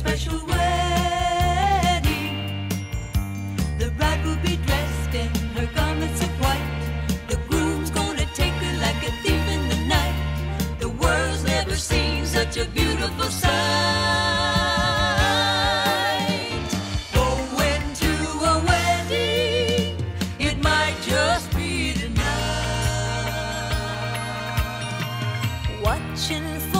special wedding. The bride will be dressed in her garments of white. The groom's gonna take her like a thief in the night. The world's never seen such a beautiful sight. watching for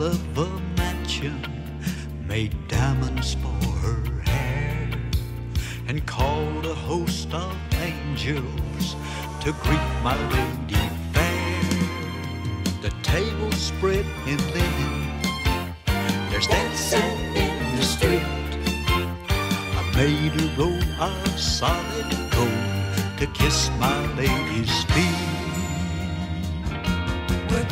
hell of a mansion, made diamonds for her hair, and called a host of angels to greet my lady fair. The table spread in linen, there's dancing in the street. I made a roll of solid gold to kiss my lady's feet. We're